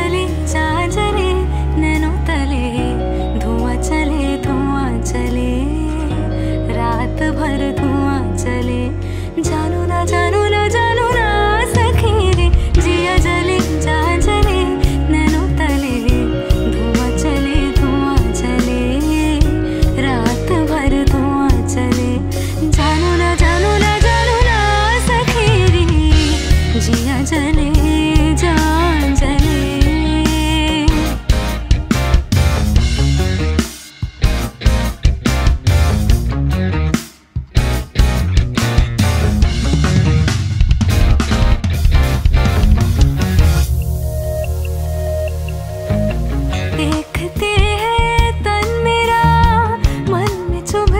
चलिचा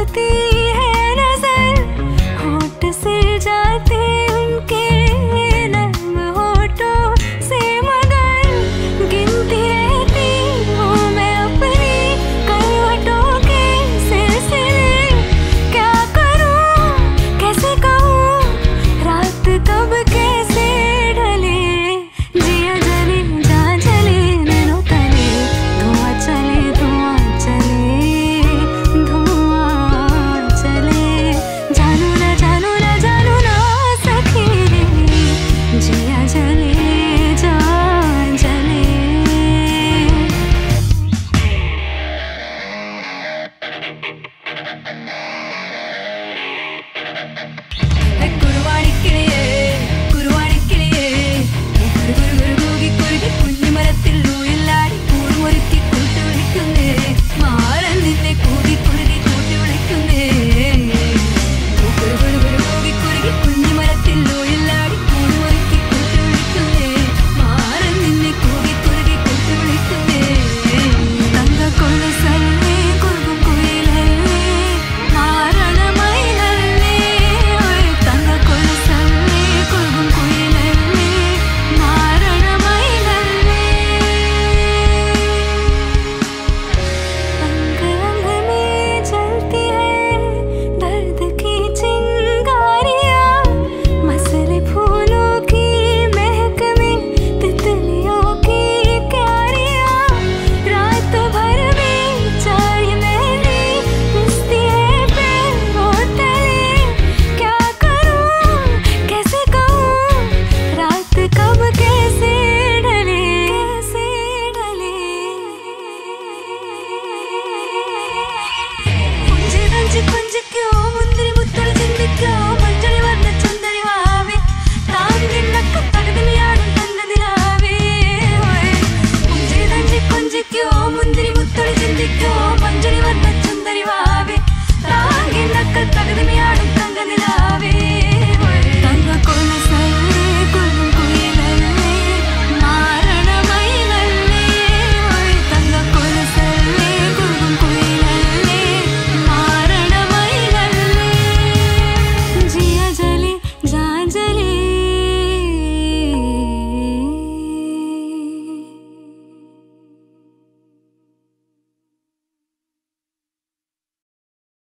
mengerti குருவாணிக்கிளியே